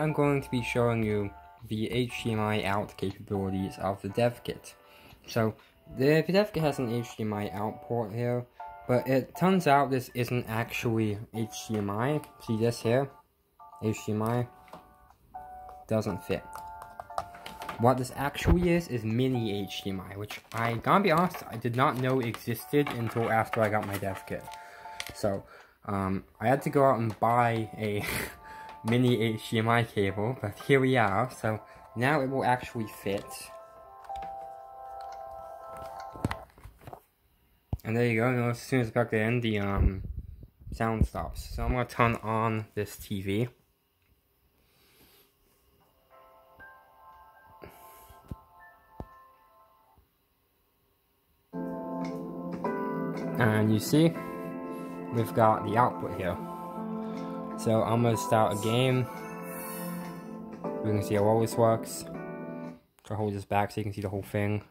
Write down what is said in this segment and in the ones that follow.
I'm going to be showing you the HDMI out capabilities of the dev kit. So, the dev kit has an HDMI out port here, but it turns out this isn't actually HDMI. See this here? HDMI doesn't fit. What this actually is, is mini HDMI, which I gotta be honest, I did not know existed until after I got my dev kit. So, um, I had to go out and buy a mini HDMI cable, but here we are, so now it will actually fit. And there you go, as soon as I plug it in, the um, sound stops. So I'm going to turn on this TV. And you see, we've got the output here. So I'm gonna start a game. We can see how all this works. Try to hold this back so you can see the whole thing.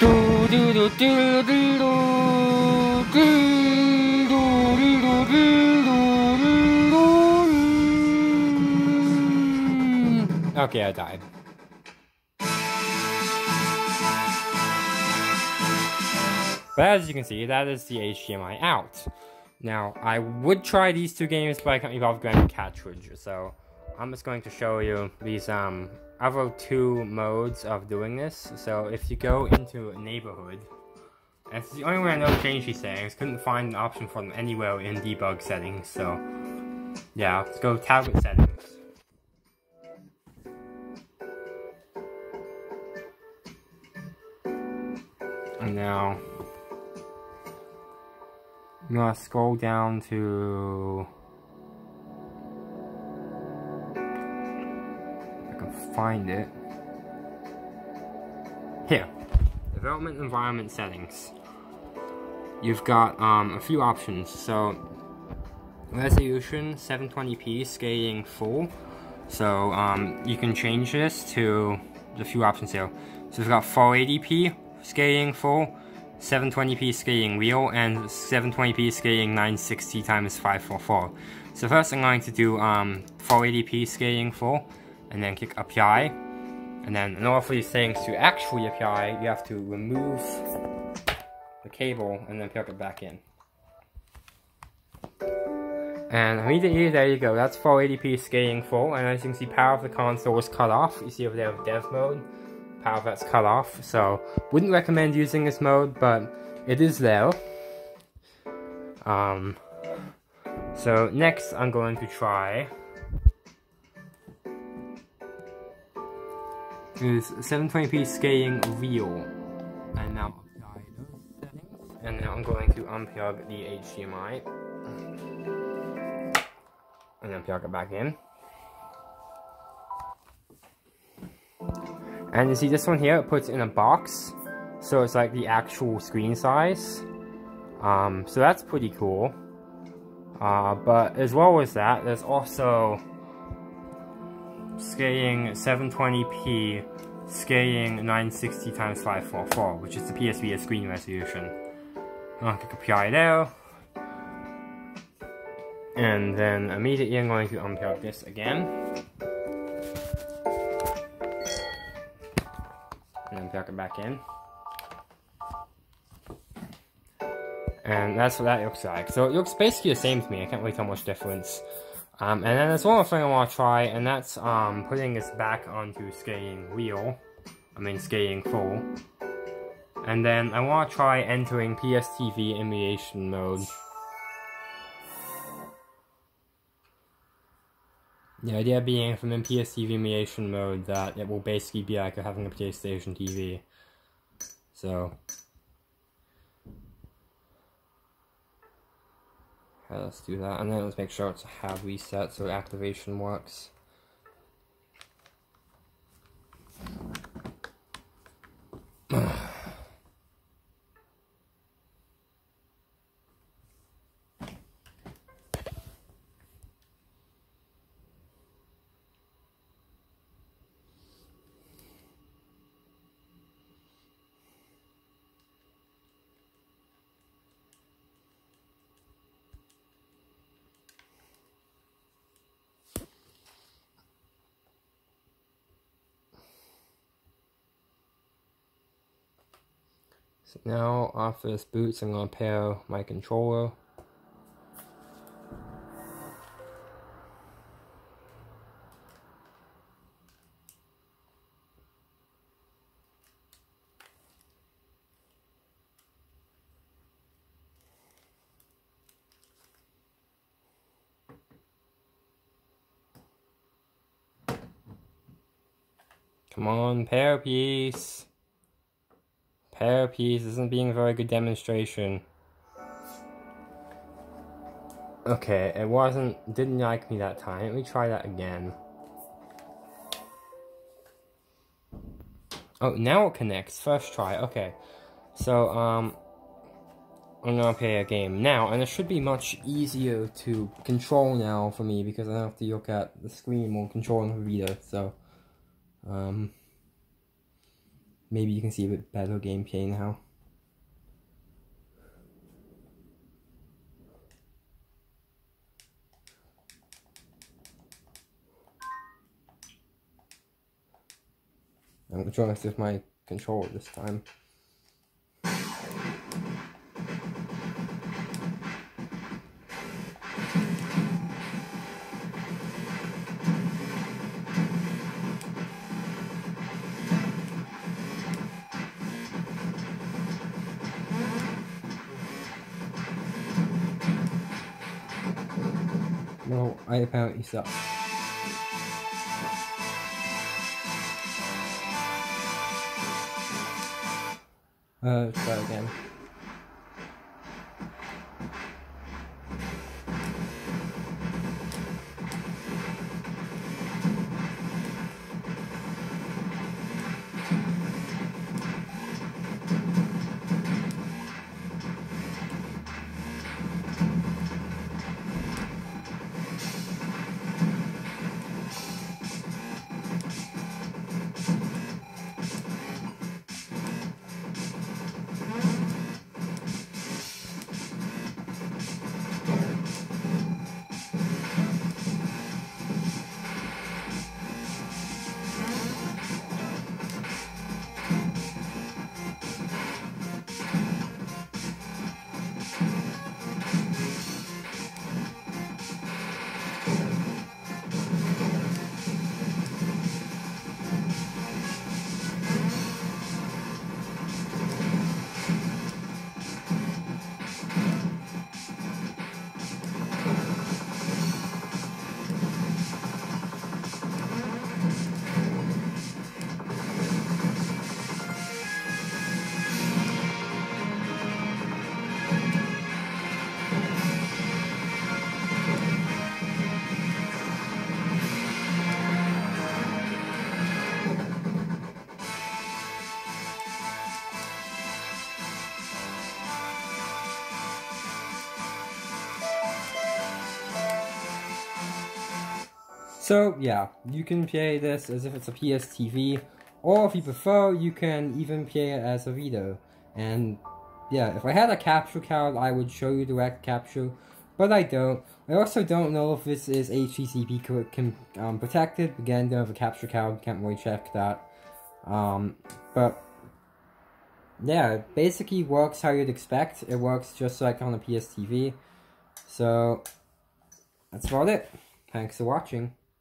do do do do Okay, I died. But as you can see, that is the HDMI out. Now, I would try these two games, but I can't evolve Grand Cartridge, so I'm just going to show you these um, other two modes of doing this. So if you go into neighborhood, it's the only way I know to change these settings, couldn't find an option for them anywhere in debug settings, so yeah, let's go tablet settings. Now I'm gonna scroll down to I can find it. Here. Development environment settings. You've got um, a few options. So resolution 720p scaling full. So um, you can change this to the few options here. So we've got 480p scaling full, 720p scaling real, and 720p scaling 960 times 544. So first I'm going to do um, 480p scaling full, and then click apply. And then in order for these things to actually apply, you have to remove the cable and then plug it back in. And immediately, there you go, that's 480p scaling full, and as you can see, power of the console is cut off. You see over there dev mode, power that's cut off, so wouldn't recommend using this mode, but it is there. Um, so next I'm going to try is 720p scaling real. And now and now I'm going to unplug the HDMI and then plug it back in. And you see this one here, it puts in a box, so it's like the actual screen size. Um, so that's pretty cool. Uh, but as well as that, there's also scaling 720p, scaling 960 times 544, which is the PSVR screen resolution. I'll click apply there. And then immediately I'm going to unplug this again. Plug it back in. And that's what that looks like. So it looks basically the same to me. I can't really tell much difference. Um, and then there's one more thing I want to try, and that's um, putting this back onto skating wheel. I mean skating full. And then I want to try entering PSTV emulation mode. The idea being from in PSTV emulation mode that it will basically be like having a PlayStation TV. So, let's do that. And then let's make sure it's a have reset so activation works. So now off this boots, I'm going to pair my controller. Come on, pair piece. Pair piece isn't being a very good demonstration. Okay, it wasn't, didn't like me that time. Let me try that again. Oh, now it connects. First try. Okay. So, um, I'm gonna play a game now, and it should be much easier to control now for me because I don't have to look at the screen while controlling the reader. So, um, maybe you can see a bit better gameplay now. I'm controlling this with my controller this time. No, I apparently suck. Uh, try again. So yeah, you can play this as if it's a PS TV, or if you prefer, you can even play it as a Vita. And yeah, if I had a capture card, I would show you direct capture, but I don't. I also don't know if this is HDCP um, protected. Again, don't have a capture card, can't really check that. Um, but yeah, it basically works how you'd expect. It works just like on a PS TV. So that's about it. Thanks for watching